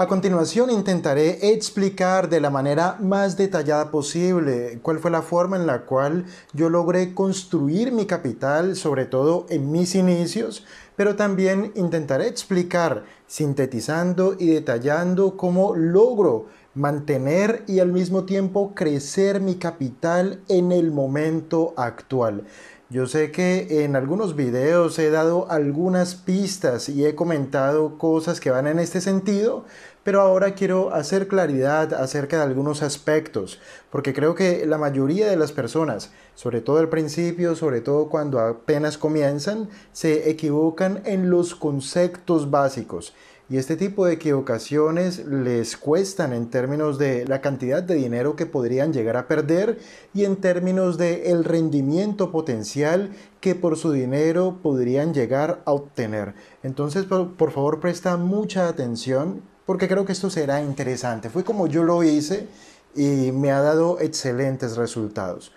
A continuación intentaré explicar de la manera más detallada posible cuál fue la forma en la cual yo logré construir mi capital, sobre todo en mis inicios, pero también intentaré explicar, sintetizando y detallando cómo logro mantener y al mismo tiempo crecer mi capital en el momento actual. Yo sé que en algunos videos he dado algunas pistas y he comentado cosas que van en este sentido, pero ahora quiero hacer claridad acerca de algunos aspectos, porque creo que la mayoría de las personas, sobre todo al principio, sobre todo cuando apenas comienzan, se equivocan en los conceptos básicos. Y este tipo de equivocaciones les cuestan en términos de la cantidad de dinero que podrían llegar a perder y en términos de el rendimiento potencial que por su dinero podrían llegar a obtener. Entonces, por, por favor, presta mucha atención porque creo que esto será interesante. Fue como yo lo hice y me ha dado excelentes resultados.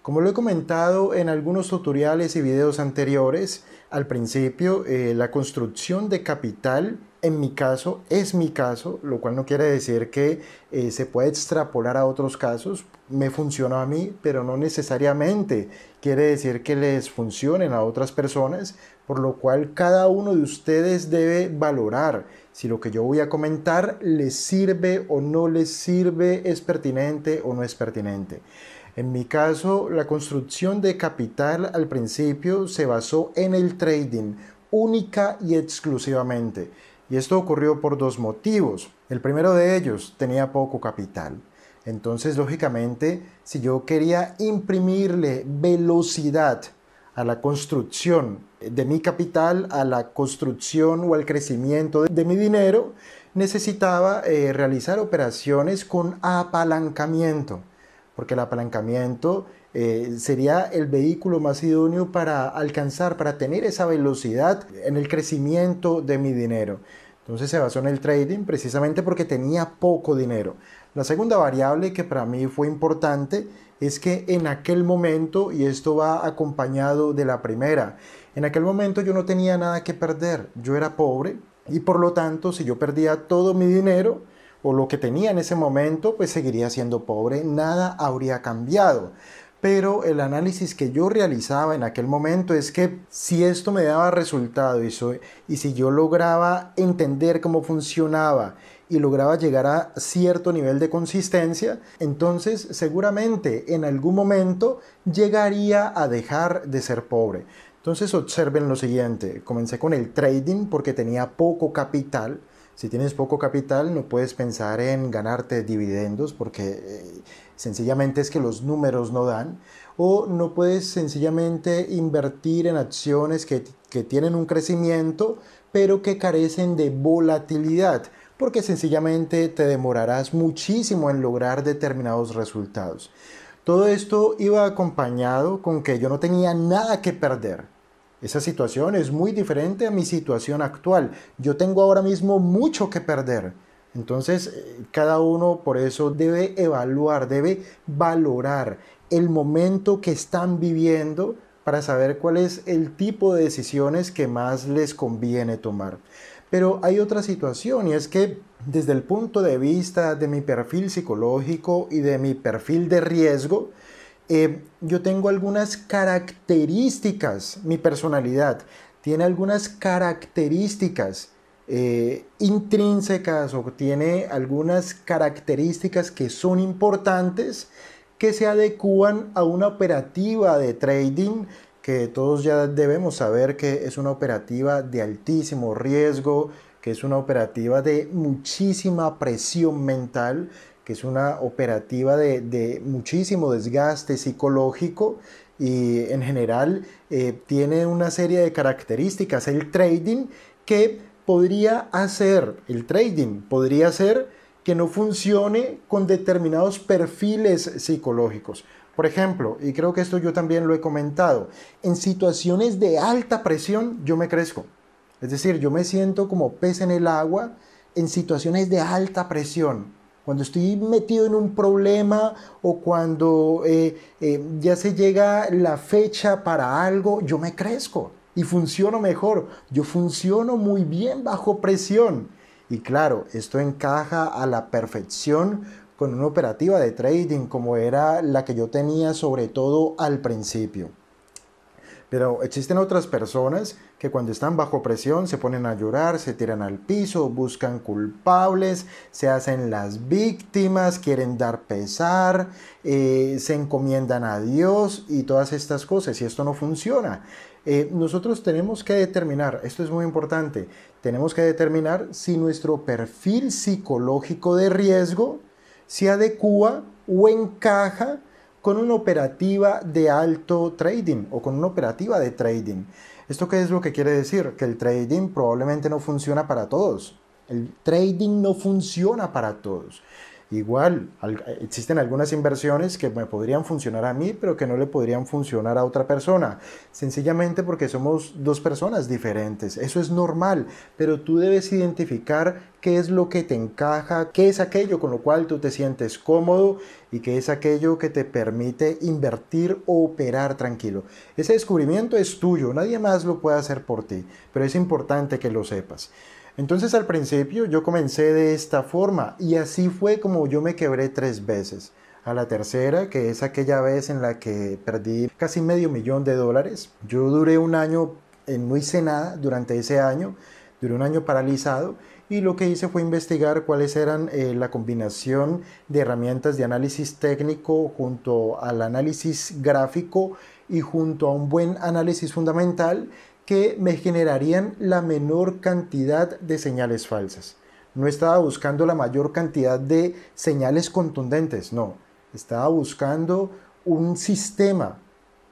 Como lo he comentado en algunos tutoriales y videos anteriores, al principio eh, la construcción de capital en mi caso, es mi caso, lo cual no quiere decir que eh, se pueda extrapolar a otros casos. Me funcionó a mí, pero no necesariamente quiere decir que les funcionen a otras personas, por lo cual cada uno de ustedes debe valorar si lo que yo voy a comentar les sirve o no les sirve, es pertinente o no es pertinente. En mi caso, la construcción de capital al principio se basó en el trading, única y exclusivamente. Y esto ocurrió por dos motivos. El primero de ellos tenía poco capital. Entonces, lógicamente, si yo quería imprimirle velocidad a la construcción de mi capital, a la construcción o al crecimiento de, mi dinero, necesitaba eh, realizar operaciones con apalancamiento, porque el apalancamiento eh, sería el vehículo más idóneo para alcanzar, para tener esa velocidad en el crecimiento de mi dinero. Entonces se basó en el trading precisamente porque tenía poco dinero. La segunda variable que para mí fue importante es que en aquel momento, y esto va acompañado de la primera, en aquel momento yo no tenía nada que perder, yo era pobre y por lo tanto si yo perdía todo mi dinero o lo que tenía en ese momento, pues seguiría siendo pobre, nada habría cambiado. Pero el análisis que yo realizaba en aquel momento es que si esto me daba resultado y, y si yo lograba entender cómo funcionaba y lograba llegar a cierto nivel de consistencia, entonces seguramente en algún momento llegaría a dejar de ser pobre. Entonces observen lo siguiente, comencé con el trading porque tenía poco capital, si tienes poco capital no puedes pensar en ganarte dividendos porque eh, sencillamente es que los números no dan. O no puedes sencillamente invertir en acciones que, que tienen un crecimiento pero que carecen de volatilidad porque sencillamente te demorarás muchísimo en lograr determinados resultados. Todo esto iba acompañado con que yo no tenía nada que perder. Esa situación es muy diferente a mi situación actual. Yo tengo ahora mismo mucho que perder. Entonces, eh, cada uno por eso debe evaluar, debe valorar el momento que están viviendo para saber cuál es el tipo de decisiones que más les conviene tomar. Pero hay otra situación y es que desde el punto de vista de mi perfil psicológico y de mi perfil de riesgo, eh, yo tengo algunas características, mi personalidad tiene algunas características eh, intrínsecas o tiene algunas características que son importantes que se adecúan a una operativa de trading que todos ya debemos saber que es una operativa de altísimo riesgo, que es una operativa de muchísima presión mental, que es una operativa de, muchísimo desgaste psicológico y en general eh, tiene una serie de características. El trading que podría hacer, el trading podría ser que no funcione con determinados perfiles psicológicos. Por ejemplo, y creo que esto yo también lo he comentado, en situaciones de alta presión yo me crezco. Es decir, yo me siento como pez en el agua en situaciones de alta presión cuando estoy metido en un problema o cuando eh, eh, ya se llega la fecha para algo, yo me crezco y funciono mejor. Yo funciono muy bien bajo presión. Y claro, esto encaja a la perfección con una operativa de trading como era la que yo tenía sobre todo al principio. Pero existen otras personas que cuando están bajo presión se ponen a llorar, se tiran al piso, buscan culpables, se hacen las víctimas, quieren dar pesar, eh, se encomiendan a Dios y todas estas cosas. Y esto no funciona. Eh, nosotros tenemos que determinar, esto es muy importante, tenemos que determinar si nuestro perfil psicológico de riesgo se adecua o encaja con una operativa de alto trading o con una operativa de trading. ¿Esto qué es lo que quiere decir? Que el trading probablemente no funciona para todos. El trading no funciona para todos. Igual, existen algunas inversiones que me podrían funcionar a mí, pero que no le podrían funcionar a otra persona. Sencillamente porque somos dos personas diferentes. Eso es normal, pero tú debes identificar qué es lo que te encaja, qué es aquello con lo cual tú te sientes cómodo y qué es aquello que te permite invertir o operar tranquilo. Ese descubrimiento es tuyo, nadie más lo puede hacer por ti, pero es importante que lo sepas. Entonces al principio yo comencé de esta forma y así fue como yo me quebré tres veces. A la tercera, que es aquella vez en la que perdí casi medio millón de dólares. Yo duré un año, en no hice nada durante ese año, duré un año paralizado y lo que hice fue investigar cuáles eran eh, la combinación de herramientas de análisis técnico junto al análisis gráfico y junto a un buen análisis fundamental que me generarían la menor cantidad de señales falsas. No estaba buscando la mayor cantidad de señales contundentes, no. Estaba buscando un sistema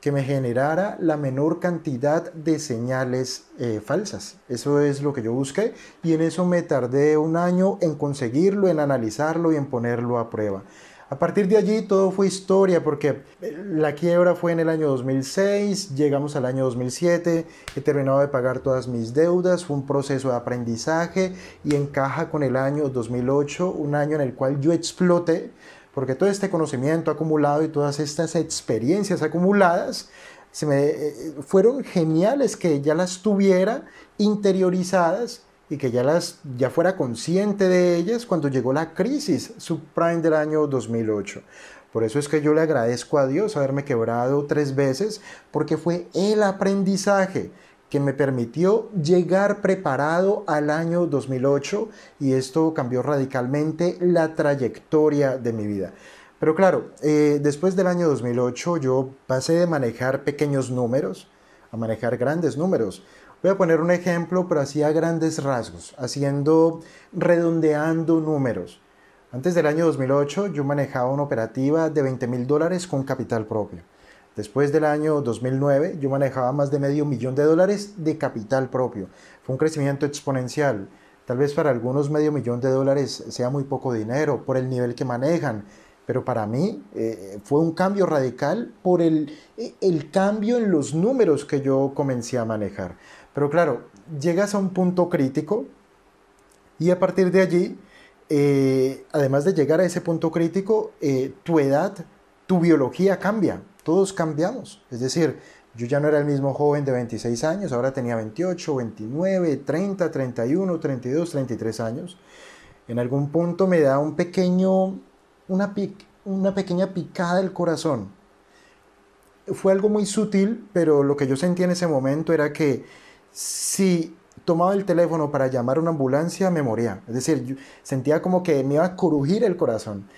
que me generara la menor cantidad de señales eh, falsas. Eso es lo que yo busqué y en eso me tardé un año en conseguirlo, en analizarlo y en ponerlo a prueba. A partir de allí todo fue historia porque eh, la quiebra fue en el año 2006, llegamos al año 2007, he terminado de pagar todas mis deudas, fue un proceso de aprendizaje y encaja con el año 2008, un año en el cual yo exploté porque todo este conocimiento acumulado y todas estas experiencias acumuladas se me, eh, fueron geniales que ya las tuviera interiorizadas y que ya, las, ya fuera consciente de ellas cuando llegó la crisis subprime del año 2008. Por eso es que yo le agradezco a Dios haberme quebrado tres veces, porque fue el aprendizaje que me permitió llegar preparado al año 2008 y esto cambió radicalmente la trayectoria de mi vida. Pero claro, eh, después del año 2008 yo pasé de manejar pequeños números a manejar grandes números. Voy a poner un ejemplo, pero así a grandes rasgos, haciendo, redondeando números. Antes del año 2008 yo manejaba una operativa de 20 mil dólares con capital propio. Después del año 2009 yo manejaba más de medio millón de dólares de capital propio. Fue un crecimiento exponencial. Tal vez para algunos medio millón de dólares sea muy poco dinero por el nivel que manejan, pero para mí eh, fue un cambio radical por el, el cambio en los números que yo comencé a manejar. Pero claro, llegas a un punto crítico y a partir de allí, eh, además de llegar a ese punto crítico, eh, tu edad, tu biología cambia, todos cambiamos. Es decir, yo ya no era el mismo joven de 26 años, ahora tenía 28, 29, 30, 31, 32, 33 años. En algún punto me da un pequeño, una, una pequeña picada del corazón. Fue algo muy sutil, pero lo que yo sentí en ese momento era que si tomaba el teléfono para llamar a una ambulancia, me moría. Es decir, sentía como que me iba a crujir el corazón.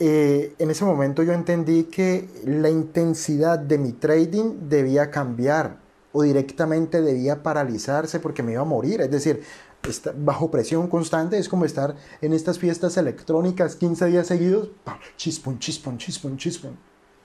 Eh, en ese momento yo entendí que la intensidad de mi trading debía cambiar o directamente debía paralizarse porque me iba a morir. Es decir, bajo presión constante es como estar en estas fiestas electrónicas 15 días seguidos, chispón, chispón, chispón, chispón.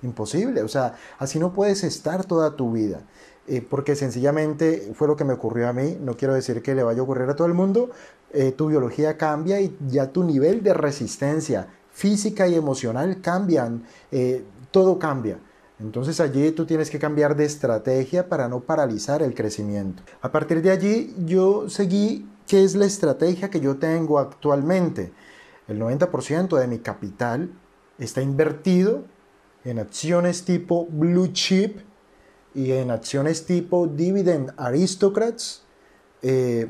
Imposible, o sea, así no puedes estar toda tu vida. Eh, porque sencillamente fue lo que me ocurrió a mí, no quiero decir que le vaya a ocurrir a todo el mundo, eh, tu biología cambia y ya tu nivel de resistencia física y emocional cambian, eh, todo cambia. Entonces allí tú tienes que cambiar de estrategia para no paralizar el crecimiento. A partir de allí yo seguí qué es la estrategia que yo tengo actualmente. El 90% de mi capital está invertido en acciones tipo blue chip, y en acciones tipo Dividend Aristocrats, eh,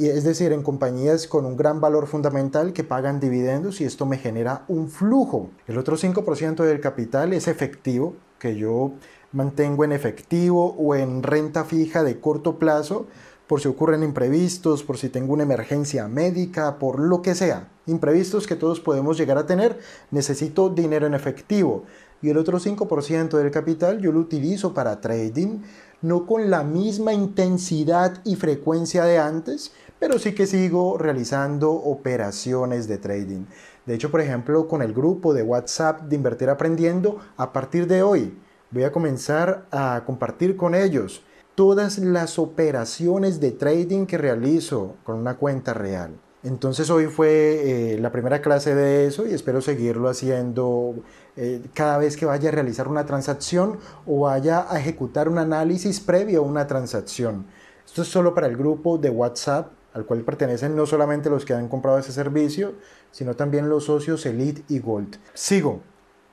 es decir, en compañías con un gran valor fundamental que pagan dividendos y esto me genera un flujo. El otro 5% del capital es efectivo, que yo mantengo en efectivo o en renta fija de corto plazo por si ocurren imprevistos, por si tengo una emergencia médica, por lo que sea. Imprevistos que todos podemos llegar a tener, necesito dinero en efectivo. Y el otro 5% del capital yo lo utilizo para trading, no con la misma intensidad y frecuencia de antes, pero sí que sigo realizando operaciones de trading. De hecho, por ejemplo, con el grupo de WhatsApp de Invertir Aprendiendo, a partir de hoy voy a comenzar a compartir con ellos todas las operaciones de trading que realizo con una cuenta real. Entonces hoy fue eh, la primera clase de eso y espero seguirlo haciendo eh, cada vez que vaya a realizar una transacción o vaya a ejecutar un análisis previo a una transacción. Esto es solo para el grupo de WhatsApp al cual pertenecen no solamente los que han comprado ese servicio, sino también los socios Elite y Gold. Sigo.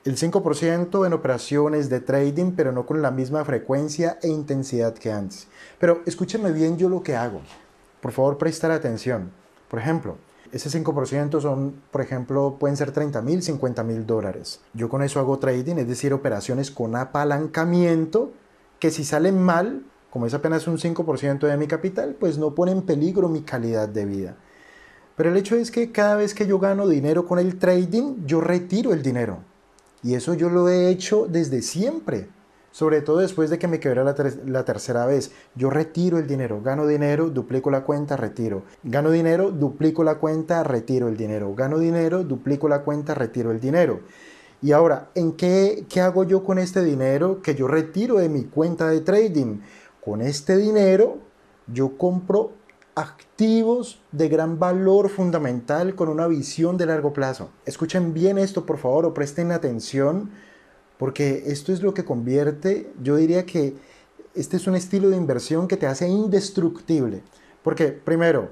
El 5% en operaciones de trading, pero no con la misma frecuencia e intensidad que antes. Pero escúcheme bien yo lo que hago. Por favor, prestar atención. Por ejemplo, ese 5% son, por ejemplo, pueden ser 30 mil, 50 mil dólares. Yo con eso hago trading, es decir, operaciones con apalancamiento que si salen mal, como es apenas un 5% de mi capital, pues no pone en peligro mi calidad de vida. Pero el hecho es que cada vez que yo gano dinero con el trading, yo retiro el dinero. Y eso yo lo he hecho desde siempre sobre todo después de que me quebré la, tercera vez. Yo retiro el dinero, gano dinero, duplico la cuenta, retiro. Gano dinero, duplico la cuenta, retiro el dinero. Gano dinero, duplico la cuenta, retiro el dinero. Y ahora, ¿en qué, qué hago yo con este dinero que yo retiro de mi cuenta de trading? Con este dinero yo compro activos de gran valor fundamental con una visión de largo plazo. Escuchen bien esto, por favor, o presten atención porque esto es lo que convierte, yo diría que este es un estilo de inversión que te hace indestructible. Porque primero,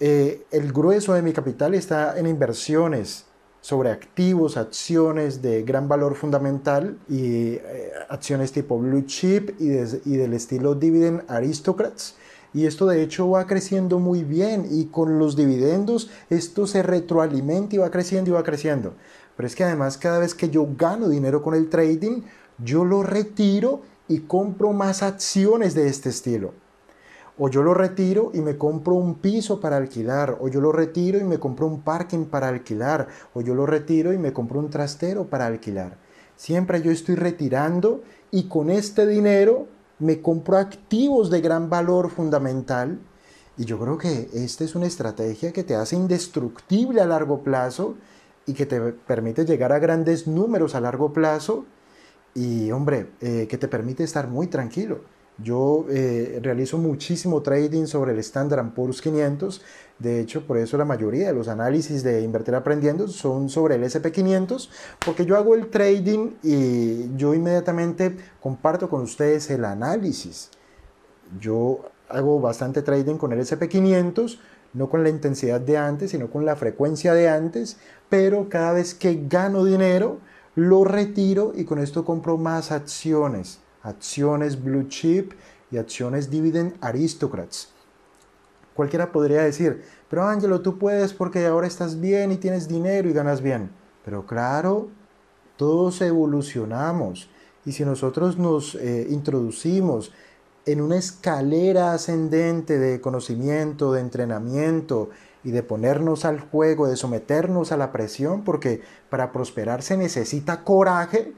eh, el grueso de mi capital está en inversiones sobre activos, acciones de gran valor fundamental y eh, acciones tipo blue chip y, y del estilo dividend aristocrats. Y esto de hecho va creciendo muy bien y con los dividendos esto se retroalimenta y va creciendo y va creciendo. Es que además cada vez que yo gano dinero con el trading, yo lo retiro y compro más acciones de este estilo. O yo lo retiro y me compro un piso para alquilar, o yo lo retiro y me compro un parking para alquilar, o yo lo retiro y me compro un trastero para alquilar. Siempre yo estoy retirando y con este dinero me compro activos de gran valor fundamental. Y yo creo que esta es una estrategia que te hace indestructible a largo plazo y que te permite llegar a grandes números a largo plazo y, hombre, eh, que te permite estar muy tranquilo. Yo eh, realizo muchísimo trading sobre el Standard Poor's 500. De hecho, por eso la mayoría de los análisis de Invertir Aprendiendo son sobre el SP500, porque yo hago el trading y yo inmediatamente comparto con ustedes el análisis. Yo hago bastante trading con el SP500, no con la intensidad de antes, sino con la frecuencia de antes, pero cada vez que gano dinero, lo retiro y con esto compro más acciones, acciones blue chip y acciones dividend aristocrats. Cualquiera podría decir, pero Ángelo, tú puedes porque ahora estás bien y tienes dinero y ganas bien. Pero claro, todos evolucionamos y si nosotros nos eh, introducimos en una escalera ascendente de conocimiento, de entrenamiento y de ponernos al juego, de someternos a la presión, porque para prosperar se necesita coraje,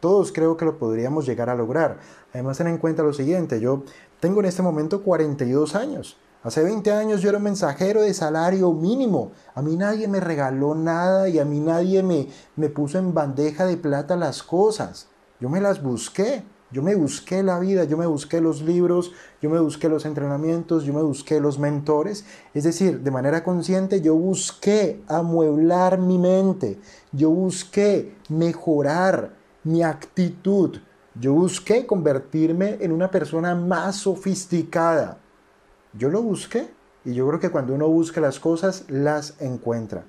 todos creo que lo podríamos llegar a lograr. Además, ten en cuenta lo siguiente, yo tengo en este momento 42 años. Hace 20 años yo era mensajero de salario mínimo. A mí nadie me regaló nada y a mí nadie me, me puso en bandeja de plata las cosas. Yo me las busqué. Yo me busqué la vida, yo me busqué los libros, yo me busqué los entrenamientos, yo me busqué los mentores. Es decir, de manera consciente yo busqué amueblar mi mente, yo busqué mejorar mi actitud, yo busqué convertirme en una persona más sofisticada. Yo lo busqué y yo creo que cuando uno busca las cosas, las encuentra.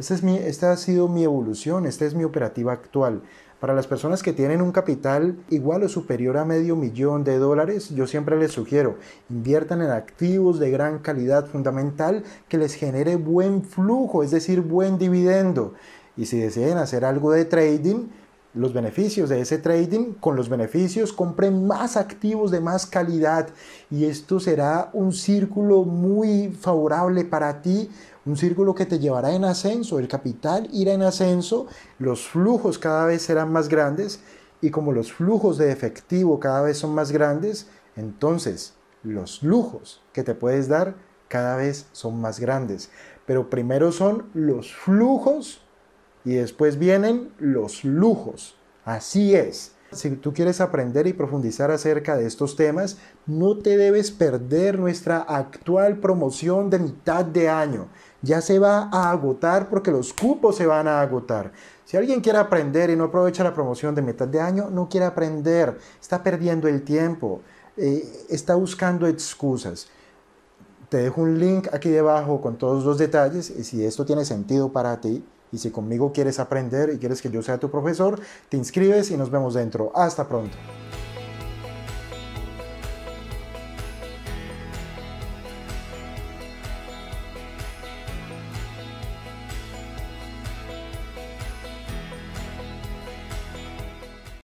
Esta, es mi, ha sido mi evolución, esta es mi operativa actual. Para las personas que tienen un capital igual o superior a medio millón de dólares, yo siempre les sugiero, inviertan en activos de gran calidad fundamental que les genere buen flujo, es decir, buen dividendo. Y si desean hacer algo de trading, los beneficios de ese trading, con los beneficios compren más activos de más calidad y esto será un círculo muy favorable para ti, un círculo que te llevará en ascenso, el capital irá en ascenso, los flujos cada vez serán más grandes y como los flujos de efectivo cada vez son más grandes, entonces los lujos que te puedes dar cada vez son más grandes. Pero primero son los flujos y después vienen los lujos. Así es. Si tú quieres aprender y profundizar acerca de estos temas, no te debes perder nuestra actual promoción de mitad de año. Ya se va a agotar porque los cupos se van a agotar. Si alguien quiere aprender y no aprovecha la promoción de mitad de año, no quiere aprender, está perdiendo el tiempo, eh, está buscando excusas. Te dejo un link aquí debajo con todos los detalles y si esto tiene sentido para ti, y si conmigo quieres aprender y quieres que yo sea tu profesor, te inscribes y nos vemos dentro. Hasta pronto.